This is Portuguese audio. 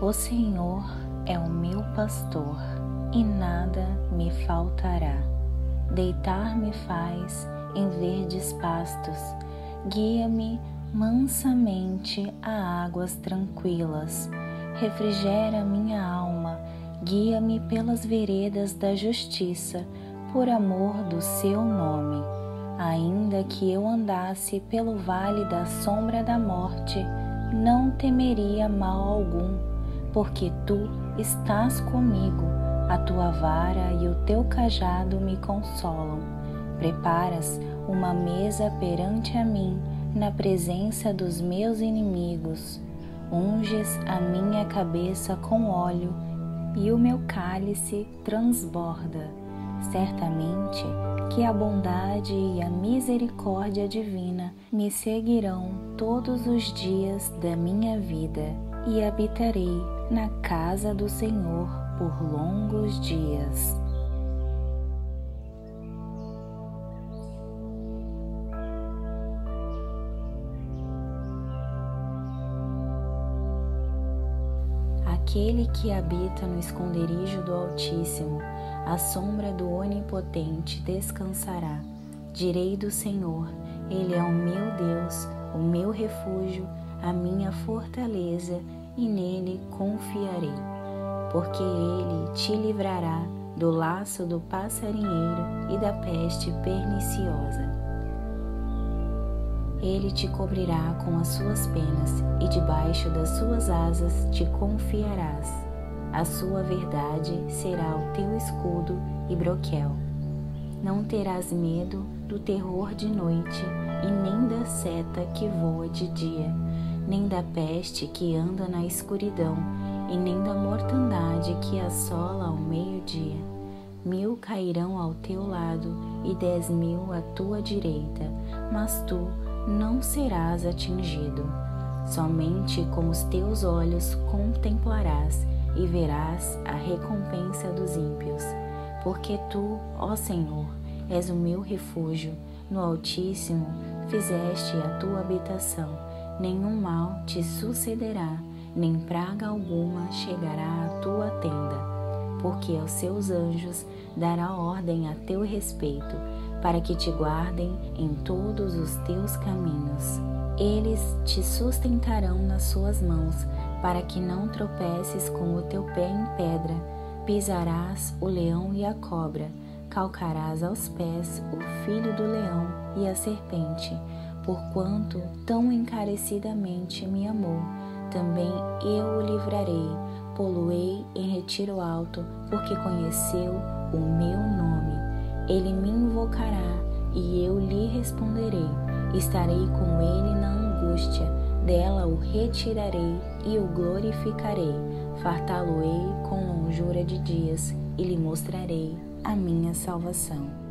O Senhor é o meu pastor e nada me faltará. Deitar-me faz em verdes pastos, guia-me mansamente a águas tranquilas, refrigera minha alma, guia-me pelas veredas da justiça, por amor do seu nome. Ainda que eu andasse pelo vale da sombra da morte, não temeria mal algum, porque tu estás comigo, a tua vara e o teu cajado me consolam. Preparas uma mesa perante a mim, na presença dos meus inimigos. Unges a minha cabeça com óleo e o meu cálice transborda. Certamente que a bondade e a misericórdia divina me seguirão todos os dias da minha vida e habitarei na casa do Senhor por longos dias. Aquele que habita no esconderijo do Altíssimo, à sombra do Onipotente descansará. Direi do Senhor, Ele é o meu Deus, o meu refúgio, a minha fortaleza, e nele confiarei. Porque Ele te livrará do laço do passarinheiro e da peste perniciosa. Ele te cobrirá com as suas penas e debaixo das suas asas te confiarás. A sua verdade será o teu escudo e broquel. Não terás medo do terror de noite e nem da seta que voa de dia, nem da peste que anda na escuridão e nem da mortandade que assola ao meio-dia. Mil cairão ao teu lado e dez mil à tua direita, mas tu não serás atingido. Somente com os teus olhos contemplarás e verás a recompensa dos ímpios. Porque tu, ó Senhor, és o meu refúgio, no Altíssimo fizeste a tua habitação. Nenhum mal te sucederá, nem praga alguma chegará à tua tenda. Porque aos seus anjos dará ordem a teu respeito para que te guardem em todos os teus caminhos. Eles te sustentarão nas suas mãos, para que não tropeces com o teu pé em pedra. Pisarás o leão e a cobra, calcarás aos pés o filho do leão e a serpente, porquanto tão encarecidamente me amou. Também eu o livrarei, poluei em retiro alto, porque conheceu o meu nome. Ele me invocará e eu lhe responderei. Estarei com ele na angústia, dela o retirarei e o glorificarei. Fartá-lo-ei com longura de dias e lhe mostrarei a minha salvação.